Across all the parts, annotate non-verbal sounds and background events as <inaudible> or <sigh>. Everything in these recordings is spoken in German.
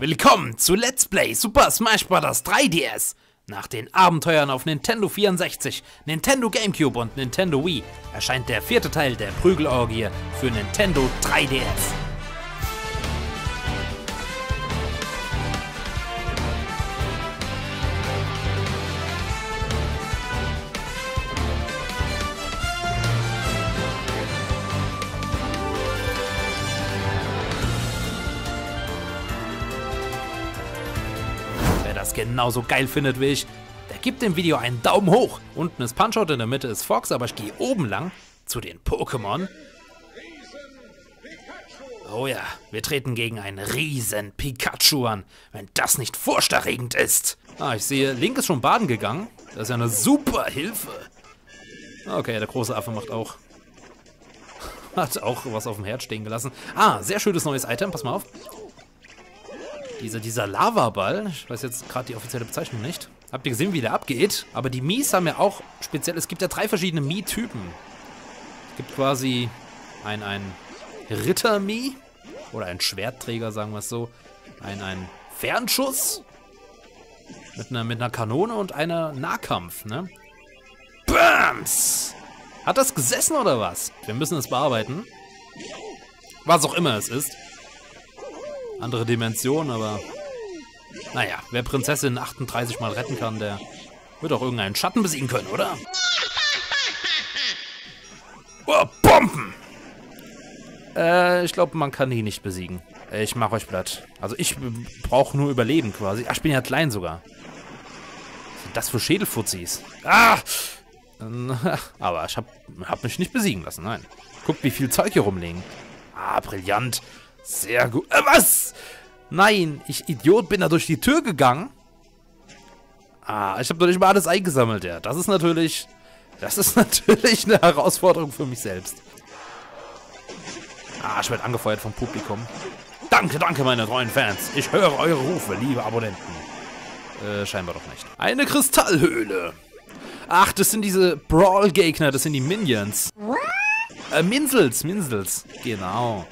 Willkommen zu Let's Play Super Smash Bros. 3DS. Nach den Abenteuern auf Nintendo 64, Nintendo GameCube und Nintendo Wii erscheint der vierte Teil der Prügelorgie für Nintendo 3DS. Genauso geil findet wie ich, der gibt dem Video einen Daumen hoch. Unten ist Punch-Out, in der Mitte ist Fox, aber ich gehe oben lang zu den Pokémon. Oh ja, wir treten gegen einen riesen Pikachu an, wenn das nicht furchterregend ist. Ah, ich sehe, Link ist schon baden gegangen. Das ist ja eine super Hilfe. Okay, der große Affe macht auch... <laughs> Hat auch was auf dem Herd stehen gelassen. Ah, sehr schönes neues Item, pass mal auf. Dieser, dieser Lavaball, ich weiß jetzt gerade die offizielle Bezeichnung nicht. Habt ihr gesehen, wie der abgeht? Aber die Mies haben ja auch speziell, es gibt ja drei verschiedene Mii-Typen. Es gibt quasi ein, ein Ritter-Mii oder ein Schwertträger, sagen wir es so. Ein, ein Fernschuss mit einer, mit einer Kanone und einer Nahkampf, ne? Bams! Hat das gesessen oder was? Wir müssen es bearbeiten. Was auch immer es ist. Andere Dimension, aber... Naja, wer Prinzessin 38 mal retten kann, der wird auch irgendeinen Schatten besiegen können, oder? <laughs> Oh, Bomben! Äh, ich glaube, man kann die nicht besiegen. Ich mach euch platt. Also ich brauche nur Überleben quasi. Ach, ich bin ja klein sogar. Was sind das für Schädelfuzis? Ah! <laughs> Aber ich hab, hab mich nicht besiegen lassen, nein. Guckt, wie viel Zeug hier rumliegen. Ah, brillant. Sehr gut. Äh, was? Nein, ich Idiot bin da durch die Tür gegangen. Ah, ich habe doch nicht mal alles eingesammelt, ja. Das ist natürlich... Das ist <laughs> natürlich eine Herausforderung für mich selbst. Ah, ich werde angefeuert vom Publikum. Danke, danke, meine treuen Fans. Ich höre eure Rufe, liebe Abonnenten. Äh, scheinbar doch nicht. Eine Kristallhöhle. Ach, das sind diese Brawl-Gegner, das sind die Minions. Äh, Minsels, Minsels. Genau.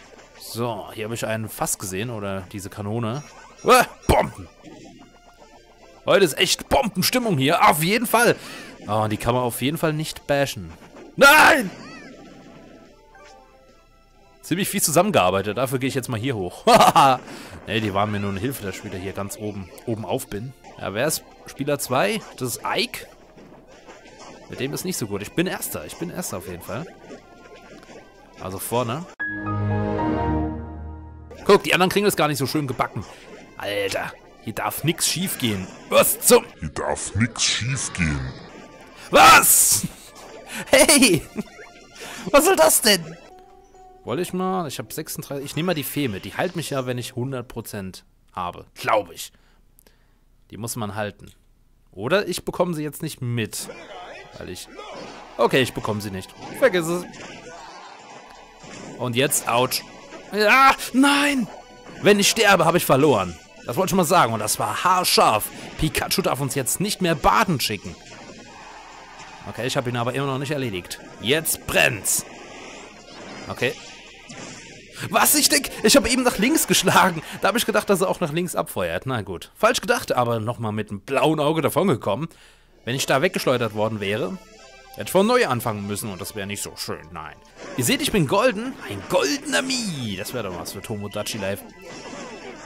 So, hier habe ich einen Fass gesehen, oder diese Kanone. Äh, Bomben. Heute ist echt Bombenstimmung hier, auf jeden Fall. Oh, die kann man auf jeden Fall nicht bashen. Nein! Ziemlich viel zusammengearbeitet, dafür gehe ich jetzt mal hier hoch. <laughs> ne, die waren mir nur eine Hilfe, dass ich wieder hier ganz oben, oben auf bin. Ja, wer ist Spieler 2? Das ist Ike. Mit dem ist nicht so gut. Ich bin Erster, ich bin Erster auf jeden Fall. Also vorne. Guck, die anderen kriegen das gar nicht so schön gebacken. Alter, hier darf nix schief gehen. Was zum... Hier darf nix schiefgehen. Was? Hey! Was soll das denn? Wollte ich mal? Ich habe 36... Ich nehme mal die Fee mit. Die heilt mich ja, wenn ich 100% habe. Glaube ich. Die muss man halten. Oder ich bekomme sie jetzt nicht mit. Weil ich... Okay, ich bekomme sie nicht. Vergiss es. Und jetzt, ouch. Ja, nein! Wenn ich sterbe, habe ich verloren. Das wollte ich mal sagen und das war haarscharf. Pikachu darf uns jetzt nicht mehr baden schicken. Okay, ich habe ihn aber immer noch nicht erledigt. Jetzt brennt's. Okay. Was? Ich denke, ich habe eben nach links geschlagen. Da habe ich gedacht, dass er auch nach links abfeuert. Na gut. Falsch gedacht, aber nochmal mit einem blauen Auge davongekommen. Wenn ich da weggeschleudert worden wäre, hätte ich von neu anfangen müssen und das wäre nicht so schön. Nein. Ihr seht, ich bin golden. Ein goldener Mii. Das wäre doch was für Tomodachi Live.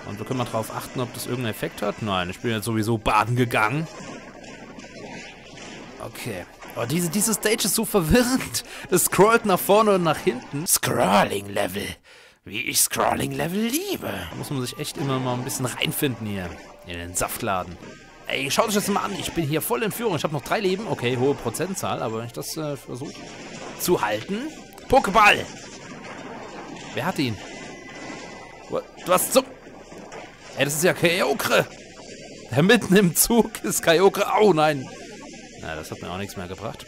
Und wir können mal drauf achten, ob das irgendeinen Effekt hat. Nein, ich bin jetzt sowieso baden gegangen. Okay. Oh, diese, diese Stage ist so verwirrend. Das scrollt nach vorne und nach hinten. Scrolling-Level. Wie ich Scrolling-Level liebe. Da muss man sich echt immer mal ein bisschen reinfinden hier. In den Saftladen. Ey, schaut euch das mal an. Ich bin hier voll in Führung. Ich habe noch drei Leben. Okay, hohe Prozentzahl. Aber wenn ich das äh, versuche zu halten. Pokéball. Wer hat ihn? What? Was zum... Ey, das ist ja Kyokre. Der mitten im Zug ist Kyokre. Oh, nein. Na, das hat mir auch nichts mehr gebracht.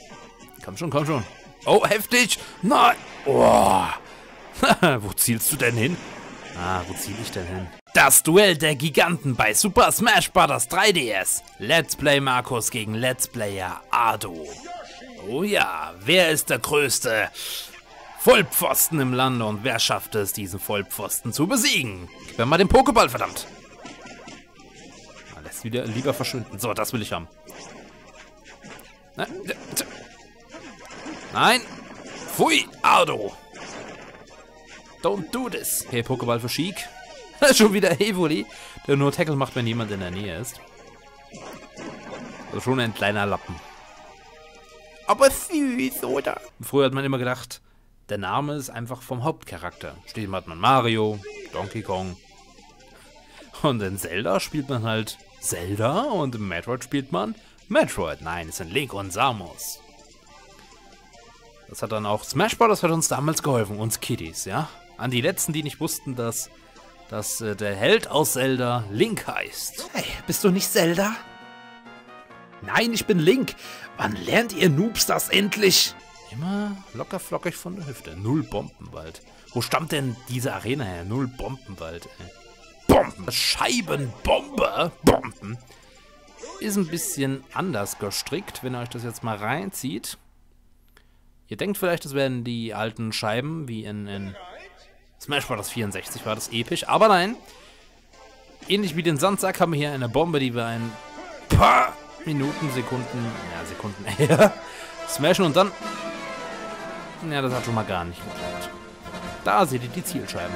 Komm schon, komm schon. Oh, heftig. Nein. Oh. <laughs> wo zielst du denn hin? Ah, wo ziel ich denn hin? Das Duell der Giganten bei Super Smash Bros. 3DS. Let's Play Markus gegen Let's Player Ado. Oh ja, wer ist der größte Vollpfosten im Lande und wer schafft es, diesen Vollpfosten zu besiegen? Gib mir mal den Pokéball, verdammt. Lass wieder lieber verschwinden. So, das will ich haben. Nein. Pfui, Ardo. Don't do this. Okay, Pokéball für Sheik. <laughs> schon wieder Evoli, der nur Tackle macht, wenn jemand in der Nähe ist. Also schon ein kleiner Lappen. Aber süß, oder? Früher hat man immer gedacht, der Name ist einfach vom Hauptcharakter. Steht hat man Mario, Donkey Kong. Und in Zelda spielt man halt Zelda und in Metroid spielt man Metroid. Nein, es sind Link und Samus. Das hat dann auch Smash Bros. hat uns damals geholfen, uns Kiddies, ja? An die letzten, die nicht wussten, dass, dass äh, der Held aus Zelda Link heißt. Hey, bist du nicht Zelda? Nein, ich bin Link. Wann lernt ihr Noobs das endlich? Immer locker flockig von der Hüfte. Null Bombenwald. Wo stammt denn diese Arena her? Null Bombenwald, ey. Bomben! Scheibenbombe! Bomben! Ist ein bisschen anders gestrickt, wenn ihr euch das jetzt mal reinzieht. Ihr denkt vielleicht, das wären die alten Scheiben, wie in, in Smash Bros. 64 war das episch, aber nein. Ähnlich wie den Sandsack haben wir hier eine Bombe, die wir ein paar Minuten, Sekunden, ja, Sekunden <laughs> eher smashen und dann. Ja, das hat schon mal gar nicht geklappt. Da seht ihr die Zielscheiben.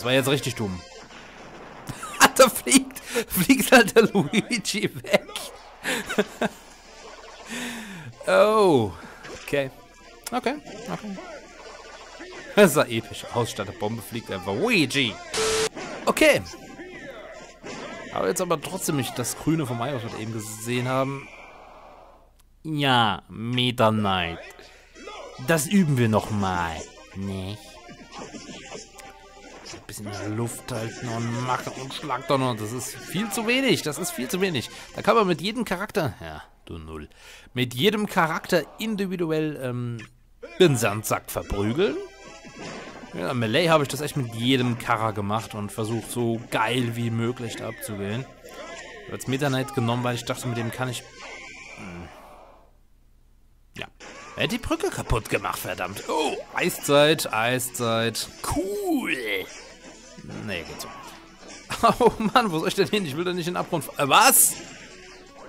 Das war jetzt richtig dumm. <laughs> da fliegt, fliegt halt der Luigi weg. <laughs> oh. Okay. Okay, okay. Das sah episch aus. Statt der Bombe fliegt einfach Luigi. Okay. Aber jetzt aber trotzdem nicht das Grüne vom Ei, was wir eben gesehen haben. Ja, Meta Knight. Das üben wir nochmal. Nicht? Ein bisschen in der Luft halten und machen und Schlagdonner. Das ist viel zu wenig. Das ist viel zu wenig. Da kann man mit jedem Charakter, ja, du Null, mit jedem Charakter individuell ähm, den Sandsack verprügeln. Ja, Melee habe ich das echt mit jedem Kara gemacht und versucht so geil wie möglich da abzugehen. Ich habe jetzt Meta Knight genommen, weil ich dachte, mit dem kann ich... Hm, ja. Er hat die Brücke kaputt gemacht, verdammt. Oh, Eiszeit, Eiszeit. Cool. Nee, geht so. <laughs> Oh Mann, wo soll ich denn hin? Ich will da nicht in den Abgrund... Äh, was?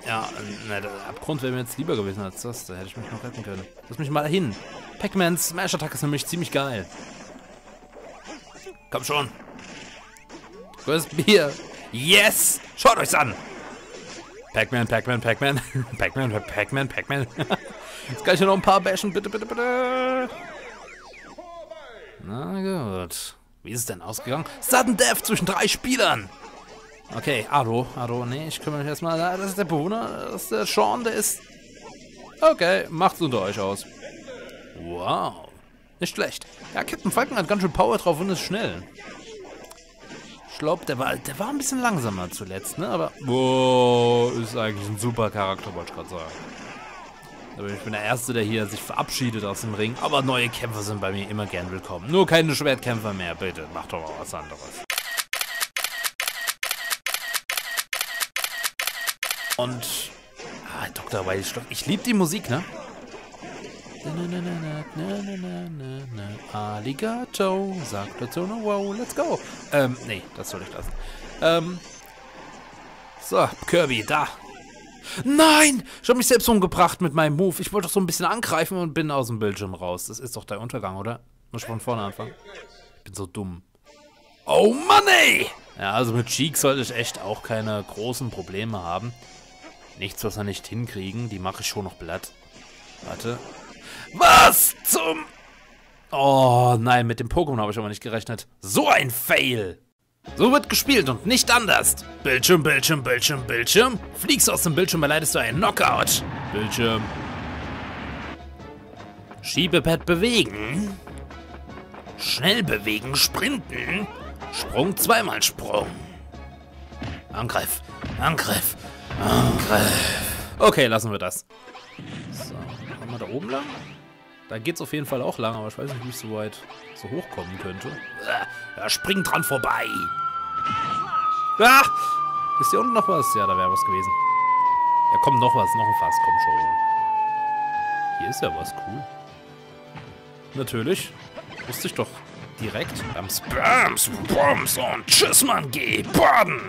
Ja, ne, der Abgrund wäre mir jetzt lieber gewesen als das. Da hätte ich mich noch retten können. Lass mich mal hin. Pac-Mans Smash-Attack ist nämlich ziemlich geil. Komm schon. Grüß Bier. Yes! Schaut euch's an! Pac-Man, Pac-Man, Pac-Man. <laughs> Pac-Man, Pac-Man, Pac-Man. <laughs> Jetzt kann ich noch ein paar bashen. Bitte, bitte, bitte. Na gut. Wie ist es denn ausgegangen? Sudden Death zwischen drei Spielern. Okay, Aro. Aro, nee, ich kümmere mich erstmal. Das ist der Bewohner. Das ist der Sean, der ist... Okay, macht's unter euch aus. Wow. Nicht schlecht. Ja, Captain Falcon hat ganz schön Power drauf und ist schnell. Ich glaube, der war, der war ein bisschen langsamer zuletzt, ne? Aber, wow, ist eigentlich ein super Charakter, wollte ich gerade sagen. Aber ich bin der Erste, der hier sich verabschiedet aus dem Ring. Aber neue Kämpfer sind bei mir immer gern willkommen. Nur keine Schwertkämpfer mehr, bitte. Macht doch mal was anderes. Und, ah, Dr. Wildstock, ich liebe die Musik, ne? Alligator, sagt dazu, no, wow, let's go. Ähm, nee, das soll ich lassen. Ähm, so, Kirby, da. Nein! Ich habe mich selbst umgebracht mit meinem Move. Ich wollte doch so ein bisschen angreifen und bin aus dem Bildschirm raus. Das ist doch der Untergang, oder? Muss ich von vorne anfangen? Ich bin so dumm. Oh Mann, ey! Ja, also mit Cheek sollte ich echt auch keine großen Probleme haben. Nichts, was wir nicht hinkriegen. Die mache ich schon noch platt. Warte. Was zum... Oh nein, mit dem Pokémon habe ich aber nicht gerechnet. So ein Fail! So wird gespielt und nicht anders. Bildschirm, Bildschirm, Bildschirm, Bildschirm. Fliegst du aus dem Bildschirm, erleidest du einen Knockout. Bildschirm. Schiebepad bewegen. Schnell bewegen, sprinten. Sprung, zweimal Sprung. Angriff, Angriff, Angriff. Okay, lassen wir das. So, haben wir oben lang? Da geht's auf jeden Fall auch lang, aber ich weiß nicht, wie ich so weit so hochkommen könnte. Ja, spring dran vorbei! Ah! Ist hier unten noch was? Ja, da wäre was gewesen. Ja, komm, noch was, noch ein Fass, komm schon. Hier ist ja was, cool. Natürlich. Wusste ich doch direkt. Beim Spams, Bombs und Tschüss, Mann, geh baden!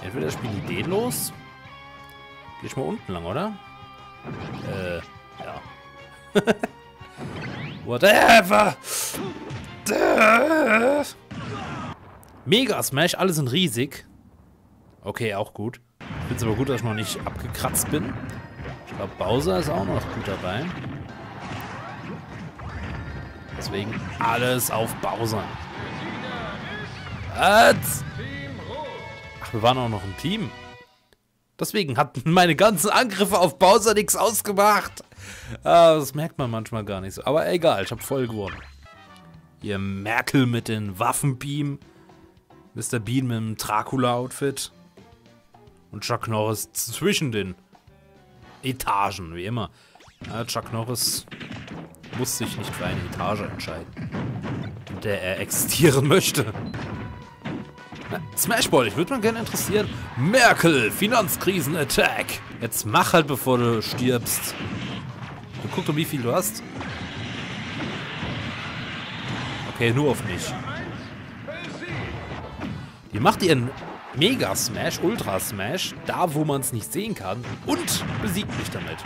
Entweder spielen die den los. Geh ich mal unten lang, oder? Äh, ja. <laughs> Whatever! Mega Smash, alle sind riesig. Okay, auch gut. Ich finde es aber gut, dass ich noch nicht abgekratzt bin. Ich glaube, Bowser ist auch noch gut dabei. Deswegen alles auf Bowser. Was? Ach, wir waren auch noch ein Team. Deswegen hatten meine ganzen Angriffe auf Bowser nichts ausgemacht. Ah, das merkt man manchmal gar nicht so. Aber egal, ich habe voll gewonnen. Hier Merkel mit den Waffenbeam. Mr. Bean mit dem Dracula-Outfit. Und Chuck Norris zwischen den Etagen, wie immer. Ja, Chuck Norris muss sich nicht für eine Etage entscheiden, in der er existieren möchte. Na, Smashball, ich würde mal gerne interessieren. Merkel, Finanzkrisen-Attack. Jetzt mach halt, bevor du stirbst. Und guck doch, wie viel du hast. Okay, nur auf mich. Die macht ihren Mega Smash, Ultra Smash, da wo man es nicht sehen kann und besiegt mich damit.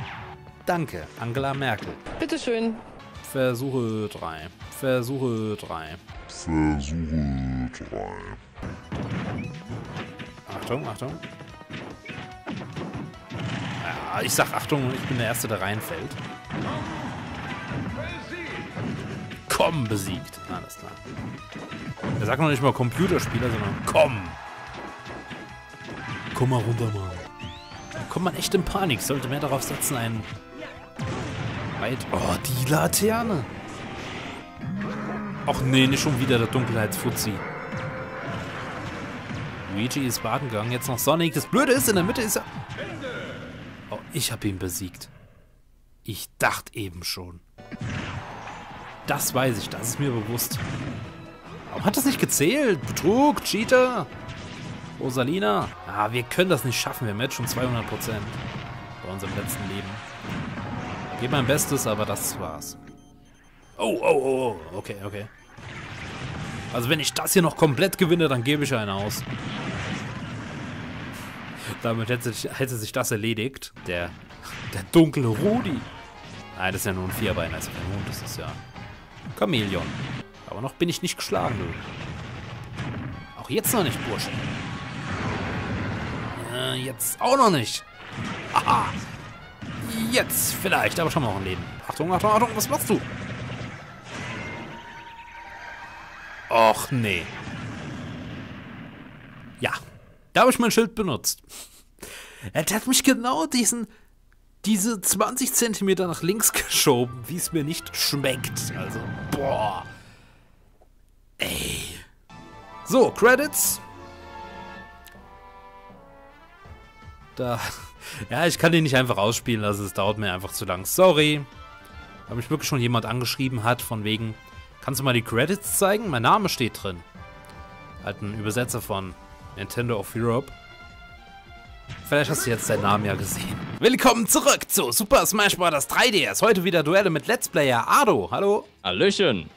Danke, Angela Merkel. Bitteschön. Versuche 3. Versuche 3. Versuche 3. Achtung, Achtung. Ja, ich sag Achtung, ich bin der Erste, der reinfällt. Komm, besiegt. Alles klar. Er sagt noch nicht mal Computerspieler, sondern komm. Komm mal runter, Mann. Da kommt man echt in Panik. Sollte mehr darauf setzen, einen... Weit... Oh, die Laterne. Ach nee, nicht schon wieder der Dunkelheitsfuzzi. Luigi ist baden gegangen, jetzt noch Sonic. Das Blöde ist, in der Mitte ist er... Oh, ich habe ihn besiegt. Ich dachte eben schon. Das weiß ich, das ist mir bewusst. Warum hat das nicht gezählt? Betrug, Cheater, Rosalina. Ah, wir können das nicht schaffen. Wir schon 200% bei unserem letzten Leben. Gebe mein Bestes, aber das war's. Oh, oh, oh, oh. Okay, okay. Also wenn ich das hier noch komplett gewinne, dann gebe ich einen aus. Damit hätte sich, hätte sich das erledigt. Der, der dunkle Rudi. Nein, das ist ja nur ein Vierbeiner, das ist kein Hund, das ist ja Chamäleon. Aber noch bin ich nicht geschlagen, du. Auch jetzt noch nicht, Bursche. Äh, jetzt auch noch nicht. Aha. Jetzt vielleicht, aber schon mal auch ein Leben. Achtung, Achtung, Achtung, was machst du? Och, nee. Ja, da habe ich mein Schild benutzt. <laughs> Er hat mich genau diesen, diese 20 Zentimeter nach links <laughs> geschoben, wie es mir nicht schmeckt. Also, boah. Ey. So, Credits. Da. <laughs> Ja, ich kann den nicht einfach ausspielen lassen. Es dauert mir einfach zu lang. Sorry. Weil mich wirklich schon jemand angeschrieben hat, von wegen, kannst du mal die Credits zeigen? Mein Name steht drin. Halt ein Übersetzer von Nintendo of Europe. Vielleicht hast du jetzt deinen Namen ja gesehen. Willkommen zurück zu Super Smash Bros. 3DS. Heute wieder Duelle mit Let's Player Ado. Hallo. Hallöchen.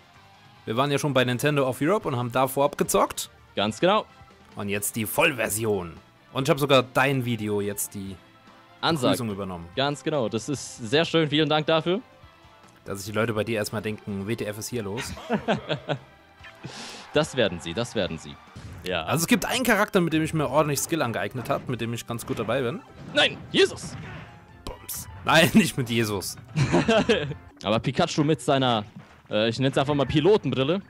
Wir waren ja schon bei Nintendo of Europe und haben davor abgezockt. Ganz genau. Und jetzt die Vollversion. Und ich habe sogar dein Video jetzt die Ansage. Übernommen. Ganz genau. Das ist sehr schön. Vielen Dank dafür. Dass sich die Leute bei dir erstmal denken, WTF ist hier los. <laughs> Das werden sie, das werden sie. Ja. Also es gibt einen Charakter, mit dem ich mir ordentlich Skill angeeignet habe, mit dem ich ganz gut dabei bin. Nein, Jesus! Bums. Nein, <laughs> nicht mit Jesus. <laughs> Aber Pikachu mit seiner, äh, ich nenne es einfach mal Pilotenbrille.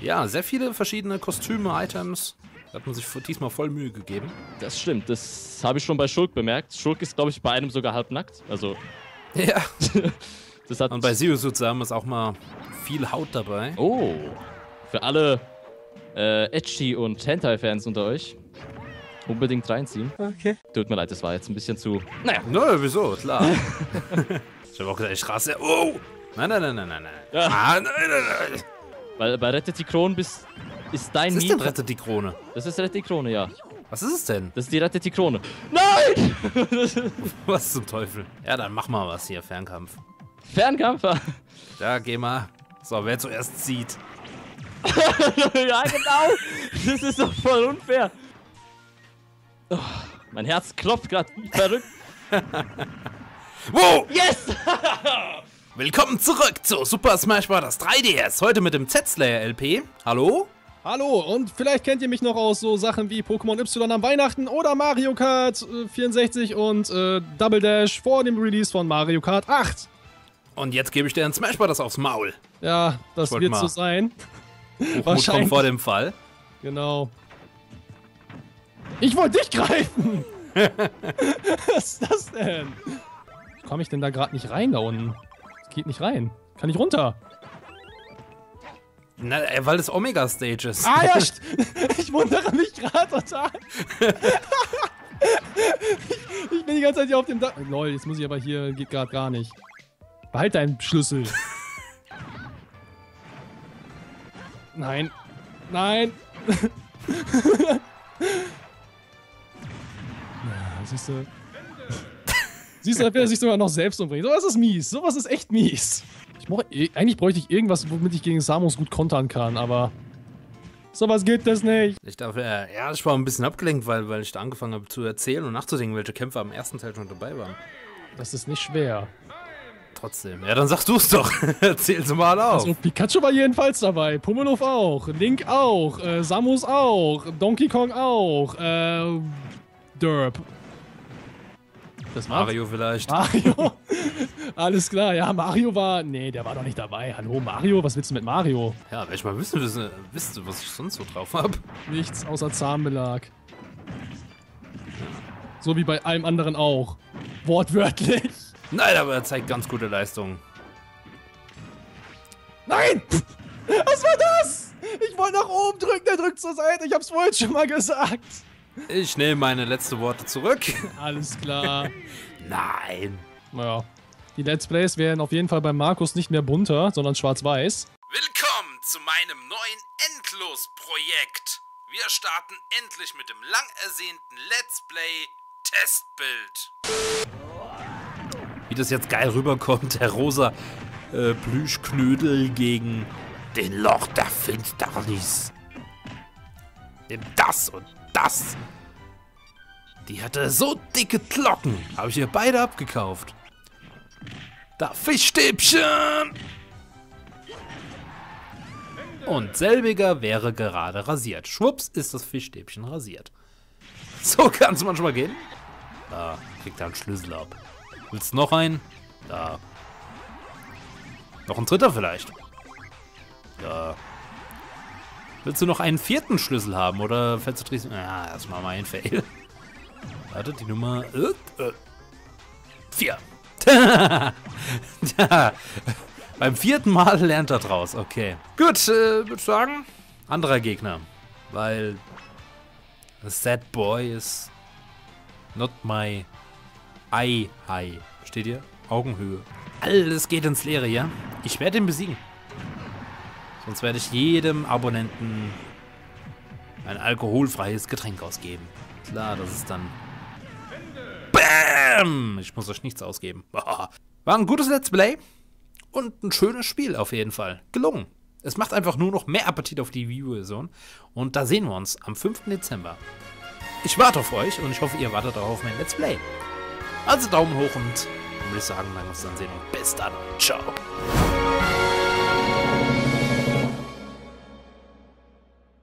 Ja, sehr viele verschiedene Kostüme, Items. Da hat man sich diesmal voll Mühe gegeben. Das stimmt, das habe ich schon bei Schulk bemerkt. Schulk ist, glaube ich, bei einem sogar halbnackt. Also, <laughs> Ja. das hat... Und bei Zero Suitsam ist auch mal viel Haut dabei. Oh, für alle äh, Edgy- und Hentai-Fans unter euch. unbedingt reinziehen. Okay. Tut mir leid, das war jetzt ein bisschen zu. Naja. Nö, wieso? Klar. <laughs> ich habe auch gesagt, ich rasse. Oh! Nein, nein, nein, nein, nein, nein. Ja. Ah, nein, nein, nein. Weil bei Rettet die Krone bist, ist dein Was ist denn Rettet die Krone? Das ist Rettet die Krone, ja. Was ist es denn? Das ist die Rettet die Krone. Nein! <laughs> Was zum Teufel? Ja, dann mach mal was hier, Fernkampf. Fernkampfer. Ja, geh mal. So, wer zuerst zieht. <laughs> ja, genau. Das ist doch voll unfair. Oh, mein Herz klopft gerade verrückt. <laughs> Wow! Yes! <laughs> Willkommen zurück zu Super Smash Bros. 3DS. Heute mit dem Z-Slayer LP. Hallo? Hallo, und vielleicht kennt ihr mich noch aus so Sachen wie Pokémon Y am Weihnachten oder Mario Kart äh, 64 und äh, Double Dash vor dem Release von Mario Kart 8. Und jetzt gebe ich dir einen Smash Bros. aufs Maul. Ja, das wird mal- so sein. Hochmut kommt vor dem Fall. Genau. Ich wollte dich greifen! <laughs> Was ist das denn? Wie komme ich denn da gerade nicht rein da unten? Es geht nicht rein. Kann ich runter? Na, äh, weil es Omega Stage ist. Ah ja, <laughs> st- <laughs> ich wundere mich gerade total. ich, ich bin die ganze Zeit hier auf dem Dach. Lol, jetzt muss ich aber hier, geht gerade gar nicht. Behalt deinen Schlüssel. Nein. Nein. <laughs> ja, siehst du. <laughs> Siehst du, da will er sich sogar noch selbst umbringen. Sowas ist mies. Sowas ist echt mies. Ich brauch, eigentlich bräuchte ich irgendwas, womit ich gegen Samus gut kontern kann, aber. Sowas gibt es nicht. Ich darf, äh, ja, ich war ein bisschen abgelenkt, weil, weil ich da angefangen habe zu erzählen und nachzudenken, welche Kämpfe am ersten Teil schon dabei waren. Das ist nicht schwer. Trotzdem. Ja, dann sagst du es doch. <laughs> Erzähl sie mal auf. Also Pikachu war jedenfalls dabei, Pummeluff auch, Link auch, äh, Samus auch, Donkey Kong auch, äh, Derp. Das war's? Mario vielleicht. Mario. <laughs> Alles klar, ja, Mario war. Nee, der war doch nicht dabei. Hallo, Mario, was willst du mit Mario? Ja, wenn ich mal wissen, wissen, wisst ihr, was ich sonst so drauf habe. Nichts außer Zahnbelag. So wie bei allem anderen auch. Wortwörtlich. Nein, aber er zeigt ganz gute Leistungen. Nein! <laughs> Was war das? Ich wollte nach oben drücken, der drückt zur Seite. Ich hab's vorhin schon mal gesagt. Ich nehme meine letzten Worte zurück. <laughs> Alles klar. <laughs> Nein. Naja. Die Let's Plays werden auf jeden Fall bei Markus nicht mehr bunter, sondern schwarz-weiß. Willkommen zu meinem neuen Endlos-Projekt. Wir starten endlich mit dem lang ersehnten Let's Play Testbild. Das jetzt geil rüberkommt, der rosa äh, Plüschknödel gegen den Loch der Finsternis. Nimm das und das. Die hatte so dicke Glocken. Habe ich ihr beide abgekauft. Da Fischstäbchen. Und selbiger wäre gerade rasiert. Schwupps ist das Fischstäbchen rasiert. So kann es manchmal gehen. Da kriegt er einen Schlüssel ab. Willst du noch einen? Da. Noch ein dritter vielleicht. Da. Willst du noch einen vierten Schlüssel haben oder fällst du drüben? Ja, erstmal mal ein Fail. <laughs> Warte, die Nummer. Äh, äh, vier. <laughs> ja. Beim vierten Mal lernt er draus. Okay. Gut, äh, würde sagen, anderer Gegner. Weil a sad boy is not my eye high. Steht ihr? Augenhöhe. Alles geht ins Leere, ja? Ich werde ihn besiegen. Sonst werde ich jedem Abonnenten ein alkoholfreies Getränk ausgeben. Klar, das ist dann... BAM! Ich muss euch nichts ausgeben. <laughs> War ein gutes Let's Play. Und ein schönes Spiel auf jeden Fall. Gelungen. Es macht einfach nur noch mehr Appetit auf die Wii-Version. Und da sehen wir uns am 5. Dezember. Ich warte auf euch und ich hoffe, ihr wartet auch auf mein Let's Play. Also Daumen hoch und würde ich sagen, dann uns dann sehen und bis dann. Ciao.